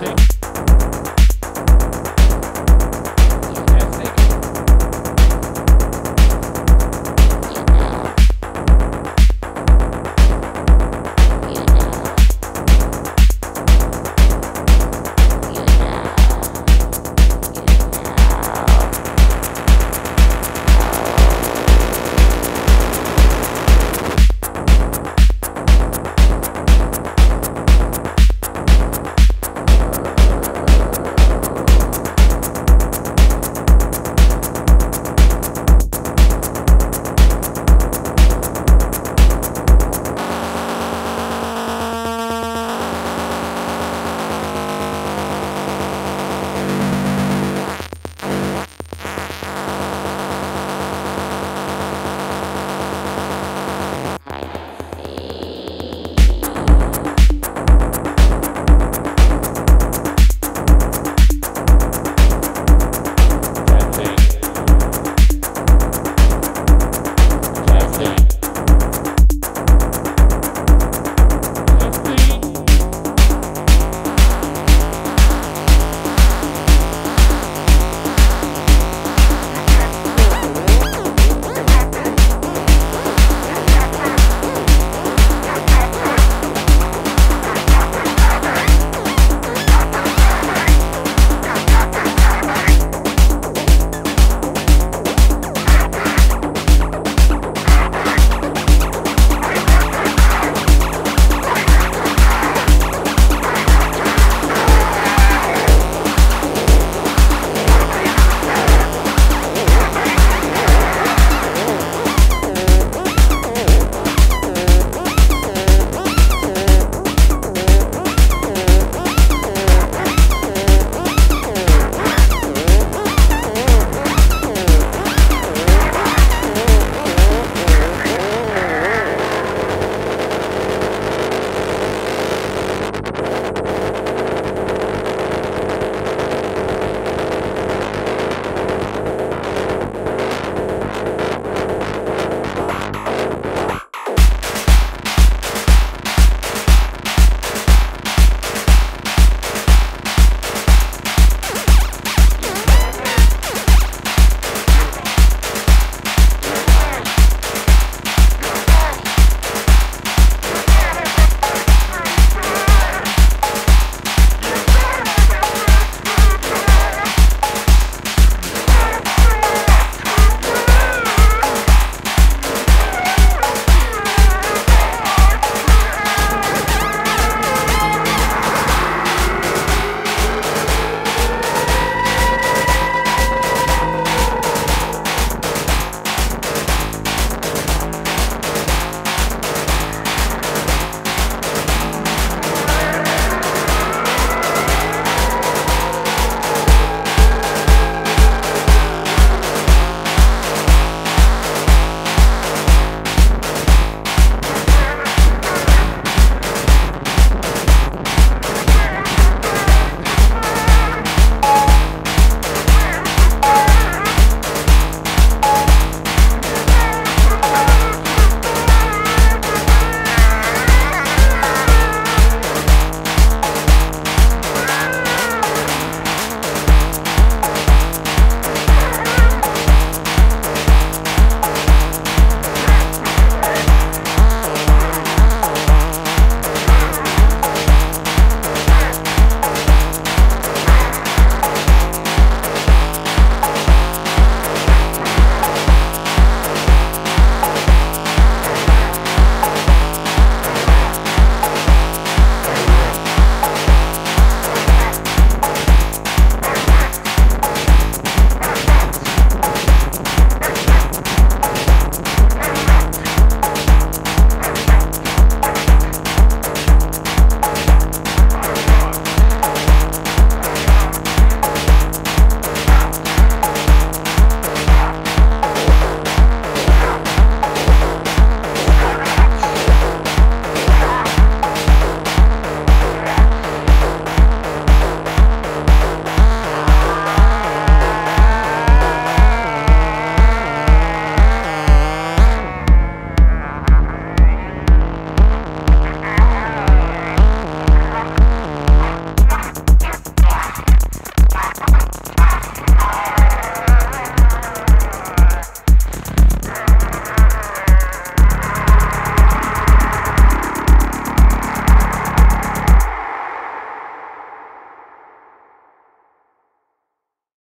Thursday.